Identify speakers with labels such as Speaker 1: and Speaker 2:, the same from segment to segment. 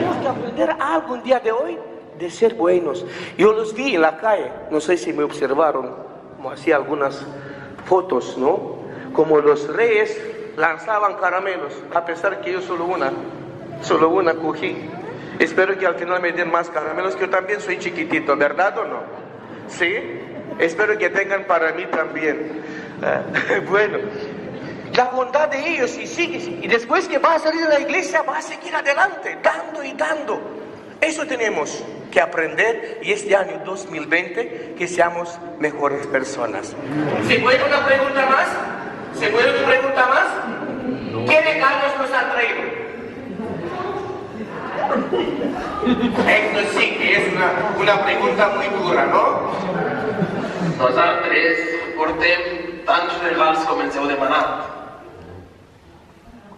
Speaker 1: Tenemos que aprender algo un día de hoy de ser buenos. Yo los vi en la calle, no sé si me observaron, como hacía algunas fotos, ¿no? Como los reyes lanzaban caramelos, a pesar que yo solo una, solo una cogí. Espero que al final me den más caramelos, que yo también soy chiquitito, ¿verdad o no? ¿Sí? Espero que tengan para mí también. Ah, bueno, la bondad de ellos y sigue. Y después que va a salir de la iglesia, va a seguir adelante, dando y dando. Eso tenemos que aprender y este año 2020 que seamos mejores personas. ¿Se puede una pregunta más? ¿Se puede una pregunta más? ¿Qué regalos nos ha traído? Esto sí que es una, una pregunta muy dura, ¿no?
Speaker 2: 3 tantos portem como vals comențeu de manat.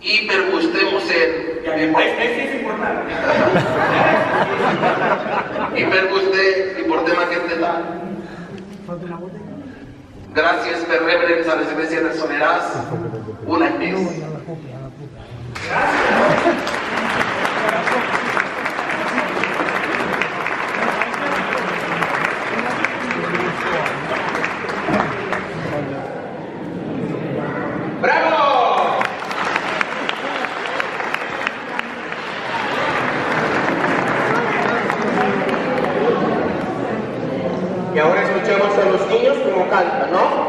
Speaker 2: Y pergustemos en...
Speaker 1: Este es importante.
Speaker 2: y perguste y portem aquel está. Gracias per reverens a la Iglesia de Solerás, una vez.
Speaker 1: Gracias. Y ahora escuchemos a los niños como cantan, ¿no?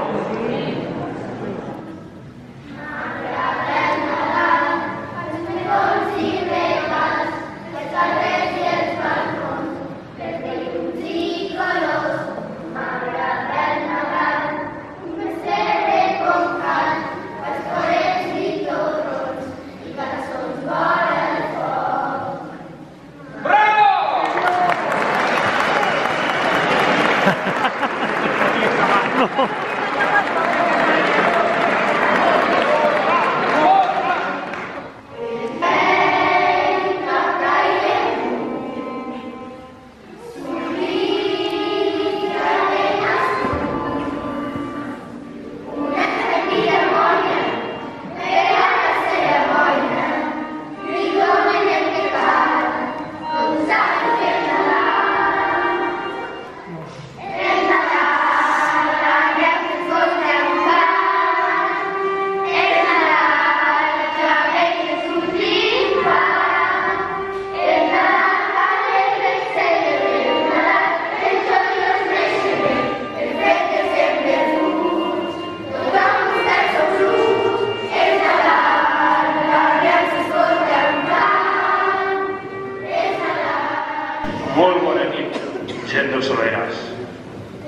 Speaker 3: del soleràs.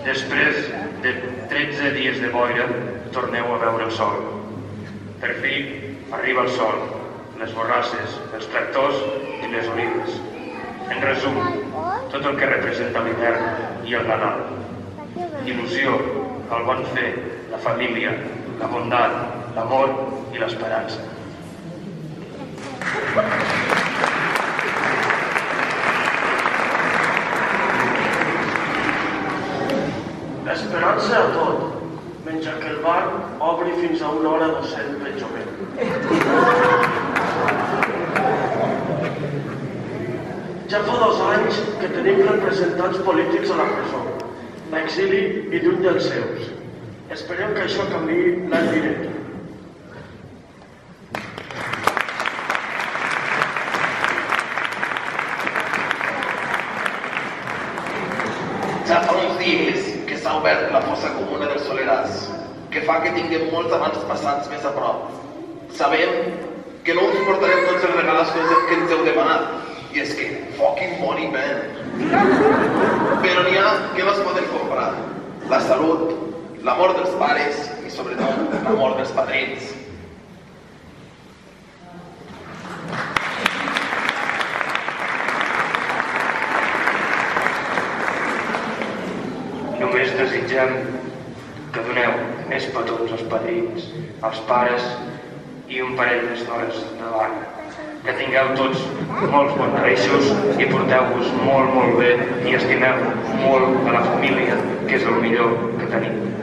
Speaker 3: Després de 13 dies de boira, torneu a veure el sol. Per fi arriba el sol, les borrasses, els tractors i les olives. En resum, tot el que representa l'hivern i el Nadal. Il·lusió, el bon fer, la família, la bondat, l'amor i l'esperança.
Speaker 4: Thank you. queixar-se a tot, menys que el bar obri fins a una hora docent de jovent. Ja fa dos anys que tenim representants polítics a la presó, l'exili i lluny dels seus. Esperem que això canviï l'any
Speaker 2: directe. obert la fossa comuna del Soleràs, que fa que tinguem molts abans passats més a prop. Sabem que no us portarem tots els regals que ens heu demanat, i és que fucking money, man. Però n'hi ha que no es poden comprar. La salut, l'amor dels pares i, sobretot, l'amor dels padrins.
Speaker 3: Només desitgem que doneu més petons als padrins, als pares i un parell més d'hores endavant. Que tingueu tots molts bons reixos i porteu-vos molt, molt bé i estimeu molt a la família, que és el millor que tenim.